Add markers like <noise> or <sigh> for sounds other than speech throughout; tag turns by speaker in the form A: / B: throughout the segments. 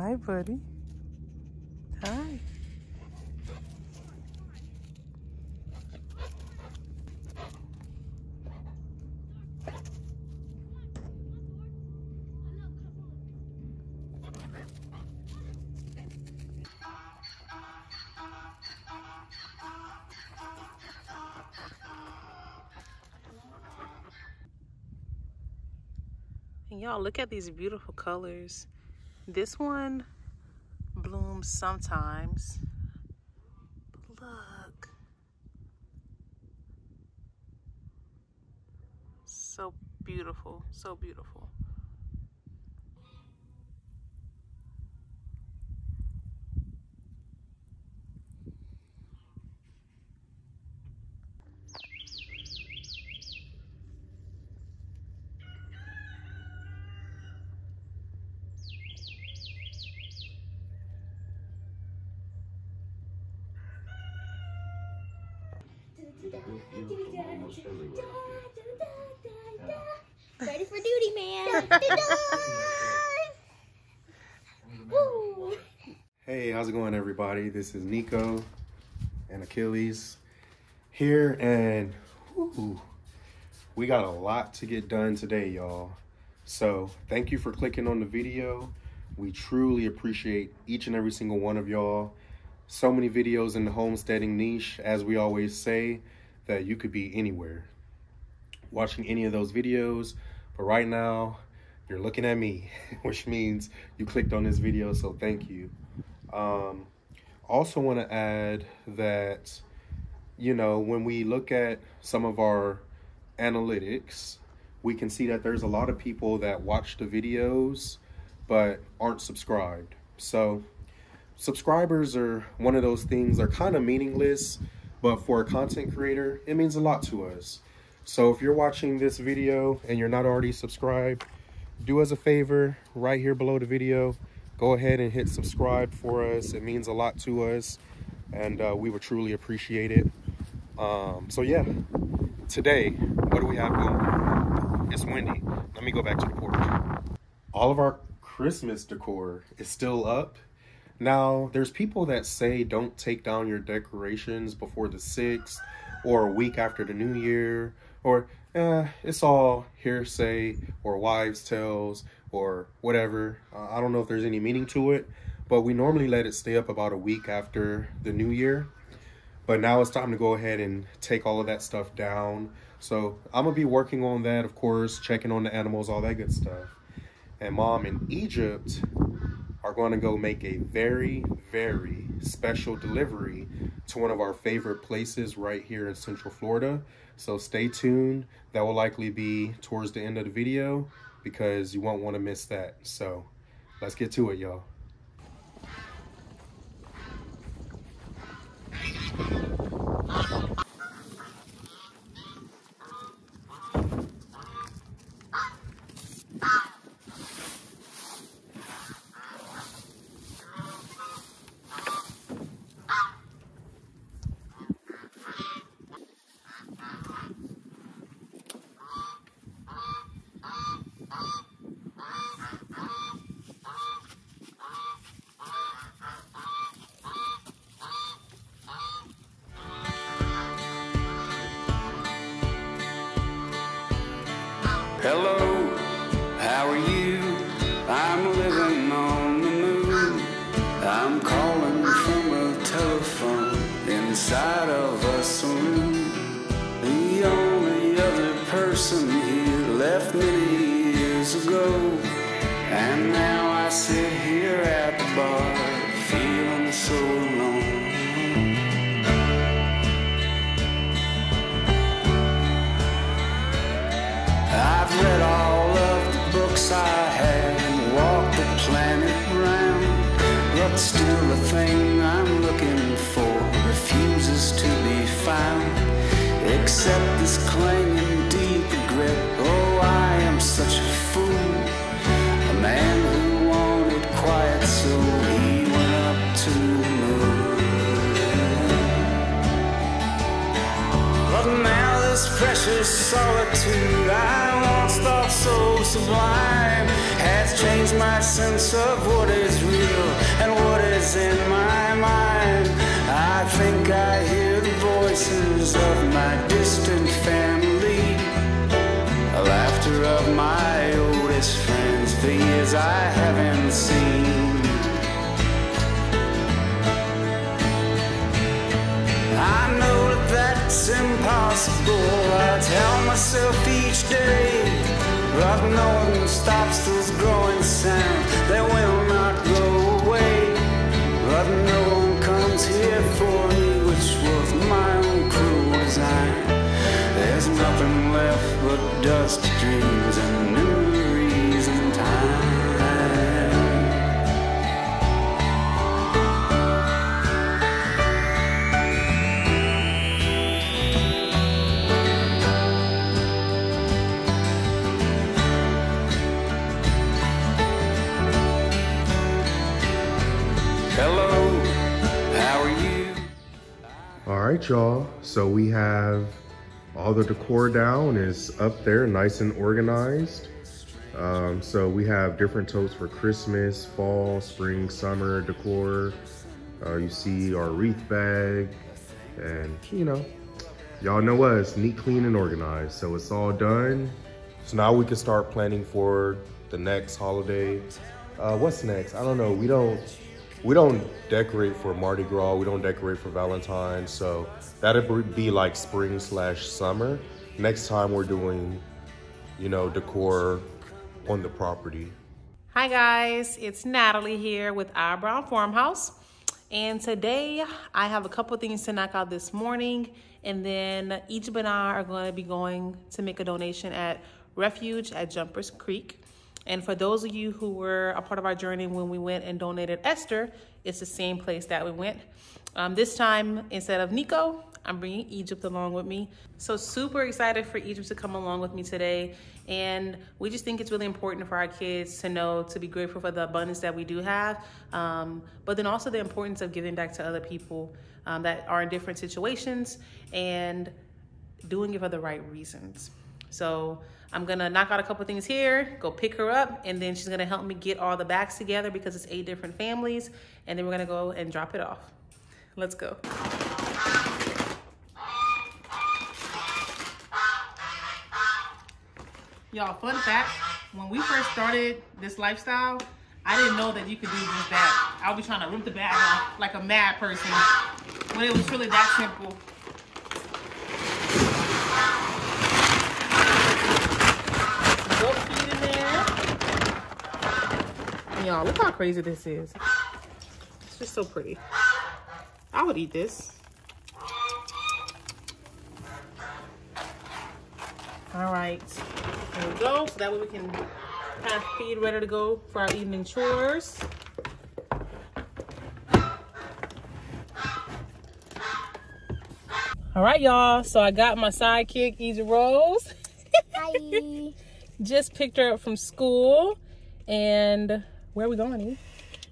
A: Hi, buddy. Hi. And y'all look at these beautiful colors. This one blooms sometimes. Look. So beautiful, so beautiful.
B: Ready for duty, man.
C: Hey, how's it going, everybody? This is Neco and Achilles here, and we got a lot to get done today, y'all. So, thank you for clicking on the video. We truly appreciate each and every single one of y'all. So many videos in the homesteading niche, as we always say, that you could be anywhere watching any of those videos. But right now, you're looking at me, <laughs> which means you clicked on this video, so thank you. Um, also want to add that, you know, when we look at some of our analytics, we can see that there's a lot of people that watch the videos but aren't subscribed. So subscribers are one of those things, they're kind of meaningless, but for a content creator, it means a lot to us. So if you're watching this video and you're not already subscribed, do us a favor right here below the video. Go ahead and hit subscribe for us. It means a lot to us and uh, we would truly appreciate it. Um, so yeah, today, what do we have going? It's windy. Let me go back to the porch. All of our Christmas decor is still up. Now, there's people that say don't take down your decorations before the 6th or a week after the new year or eh, it's all hearsay or wives' tales or whatever. Uh, I don't know if there's any meaning to it, but we normally let it stay up about a week after the new year. But now it's time to go ahead and take all of that stuff down. So I'm gonna be working on that, of course, checking on the animals, all that good stuff. And mom in Egypt are going to go make a very, very special delivery to one of our favorite places right here in Central Florida. So stay tuned. That will likely be towards the end of the video because you won't want to miss that. So let's get to it, y'all.
D: Hello, how are you? I'm living on the moon. I'm calling from a telephone inside of a saloon. The only other person here left many years ago. And now I sit here Still the thing I'm looking for refuses to be found. Except this clanging deep regret. Oh, I am such a fool. A man who wanted quiet, so he went up to the moon. But now this precious solitude I once thought so sublime has changed my sense of what is real is in my mind. I think I hear the voices of my distant family, the laughter of my oldest friends, the years I haven't seen. I know that that's impossible. I tell myself each day, but no one stops those growing sounds. They will
C: right, y'all. So we have all the decor down is up there, nice and organized. Um, so we have different totes for Christmas, fall, spring, summer decor. Uh, you see our wreath bag, and you know, y'all know us, neat, clean, and organized. So it's all done. So now we can start planning for the next holiday. Uh, what's next? I don't know. We don't we don't decorate for Mardi Gras. We don't decorate for Valentine's. So that'd be like spring slash summer. Next time we're doing, you know, decor on the property.
A: Hi guys, it's Natalie here with Our Brown Farmhouse. And today I have a couple things to knock out this morning. And then Egypt and I are going to be going to make a donation at Refuge at Jumpers Creek. And for those of you who were a part of our journey when we went and donated Esther, it's the same place that we went. Um, this time, instead of Neco, I'm bringing Egypt along with me. So super excited for Egypt to come along with me today. And we just think it's really important for our kids to know to be grateful for the abundance that we do have, um, but then also the importance of giving back to other people um, that are in different situations and doing it for the right reasons. So I'm gonna knock out a couple things here, go pick her up, and then she's gonna help me get all the bags together because it's eight different families, and then we're gonna go and drop it off. Let's go. Y'all, fun fact, when we first started this lifestyle, I didn't know that you could do just that. I would be trying to rip the bag off like a mad person, when it was really that simple. Goat feet in there. Y'all, look how crazy this is. It's just so pretty. I would eat this. All right, here we go. So that way we can have feed ready to go for our evening chores. All right, y'all. So I got my sidekick, Easy Rose.
B: Hi. <laughs>
A: Just picked her up from school. And where are we going, E?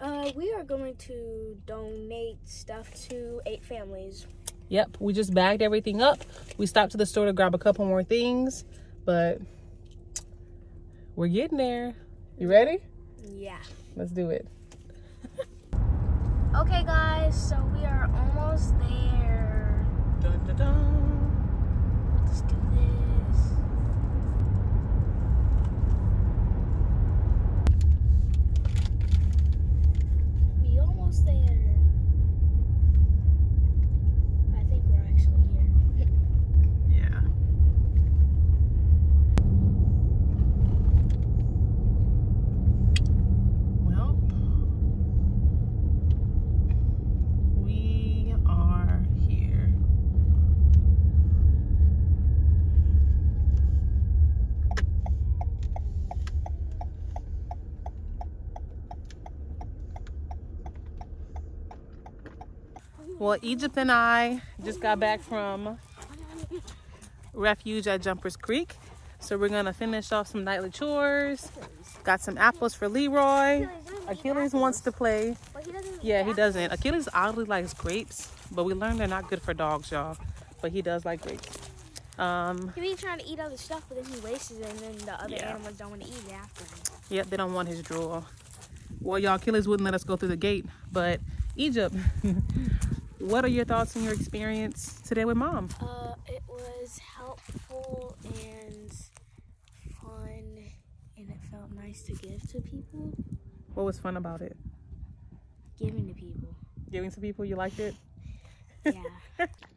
B: Uh, we are going to donate stuff to eight families.
A: Yep, we just bagged everything up. We stopped to the store to grab a couple more things, but we're getting there. You ready?
B: Yeah.
A: Let's do it. <laughs>
B: Okay, guys, so we are almost there.
A: Dun, dun, dun.
B: Let's do this. We almost there. I think we're actually here.
A: Yeah. Well, we are here. Well, Egypt and I just got back from refuge at Jumpers Creek. So we're gonna finish off some nightly chores. Got some apples for Leroy. Achilles wants to play.
B: But he doesn't
A: Yeah, he doesn't. Achilles oddly likes grapes, but we learned they're not good for dogs, y'all. But he does like grapes. Um,
B: He be trying to eat other stuff, but then he wastes it, and then the other
A: Yeah.
B: animals don't want to eat it after him.
A: Yep, they don't want his drool. Well, y'all, Achilles wouldn't let us go through the gate, but Egypt, <laughs> what are your thoughts on your experience today with mom?
B: Uh, it was helpful and fun, and it felt nice to give to people.
A: What was fun about it?
B: Giving to people.
A: Giving to people, you liked it?
B: Yeah. <laughs>